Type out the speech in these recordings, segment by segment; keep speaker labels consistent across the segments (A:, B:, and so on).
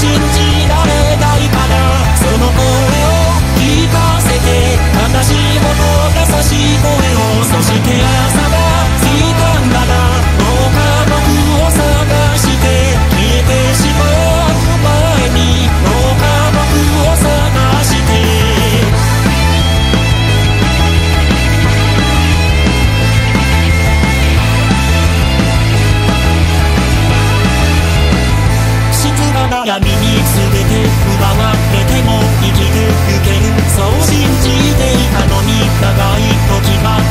A: seen 奪われても生きるゆける。そう信じていたのに長い時が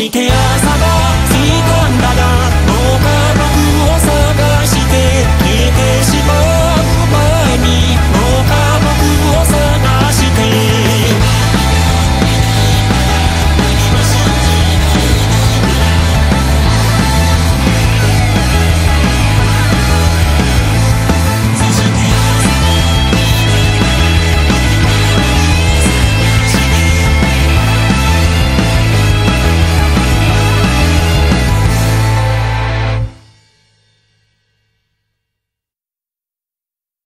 A: して朝